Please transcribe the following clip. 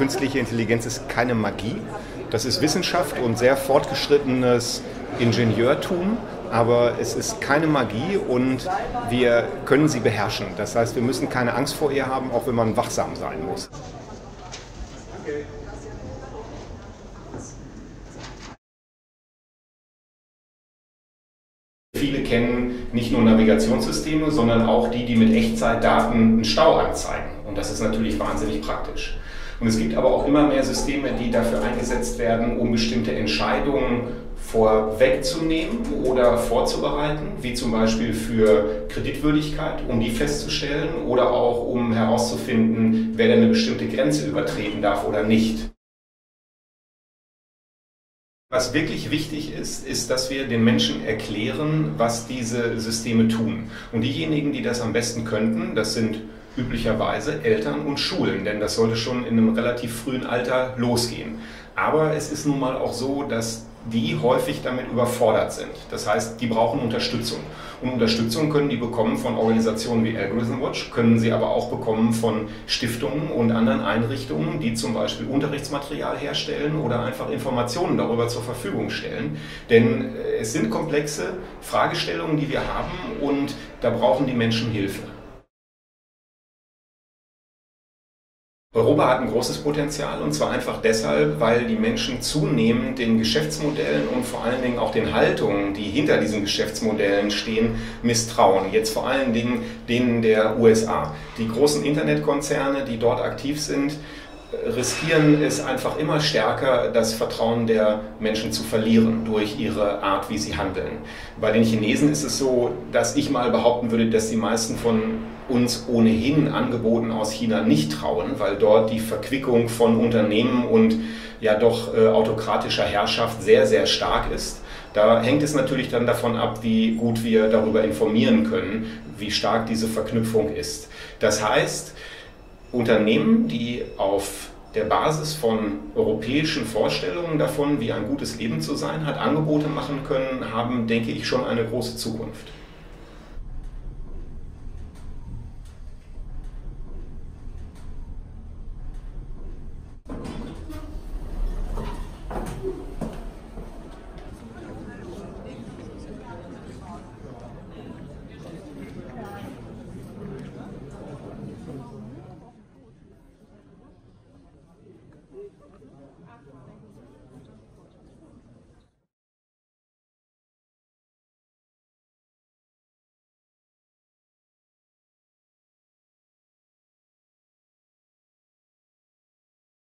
künstliche Intelligenz ist keine Magie. Das ist Wissenschaft und sehr fortgeschrittenes Ingenieurtum, aber es ist keine Magie und wir können sie beherrschen. Das heißt, wir müssen keine Angst vor ihr haben, auch wenn man wachsam sein muss. Viele kennen nicht nur Navigationssysteme, sondern auch die, die mit Echtzeitdaten einen Stau anzeigen. Und das ist natürlich wahnsinnig praktisch. Und es gibt aber auch immer mehr Systeme, die dafür eingesetzt werden, um bestimmte Entscheidungen vorwegzunehmen oder vorzubereiten, wie zum Beispiel für Kreditwürdigkeit, um die festzustellen oder auch um herauszufinden, wer denn eine bestimmte Grenze übertreten darf oder nicht. Was wirklich wichtig ist, ist, dass wir den Menschen erklären, was diese Systeme tun. Und diejenigen, die das am besten könnten, das sind üblicherweise Eltern und Schulen, denn das sollte schon in einem relativ frühen Alter losgehen. Aber es ist nun mal auch so, dass die häufig damit überfordert sind. Das heißt, die brauchen Unterstützung. Und Unterstützung können die bekommen von Organisationen wie Algorithm Watch, können sie aber auch bekommen von Stiftungen und anderen Einrichtungen, die zum Beispiel Unterrichtsmaterial herstellen oder einfach Informationen darüber zur Verfügung stellen. Denn äh, es sind komplexe Fragestellungen, die wir haben und da brauchen die Menschen Hilfe. Europa hat ein großes Potenzial und zwar einfach deshalb, weil die Menschen zunehmend den Geschäftsmodellen und vor allen Dingen auch den Haltungen, die hinter diesen Geschäftsmodellen stehen, misstrauen. Jetzt vor allen Dingen denen der USA. Die großen Internetkonzerne, die dort aktiv sind, riskieren es einfach immer stärker, das Vertrauen der Menschen zu verlieren durch ihre Art, wie sie handeln. Bei den Chinesen ist es so, dass ich mal behaupten würde, dass die meisten von uns ohnehin Angeboten aus China nicht trauen, weil dort die Verquickung von Unternehmen und ja doch äh, autokratischer Herrschaft sehr, sehr stark ist. Da hängt es natürlich dann davon ab, wie gut wir darüber informieren können, wie stark diese Verknüpfung ist. Das heißt, Unternehmen, die auf der Basis von europäischen Vorstellungen davon, wie ein gutes Leben zu sein hat, Angebote machen können, haben, denke ich, schon eine große Zukunft.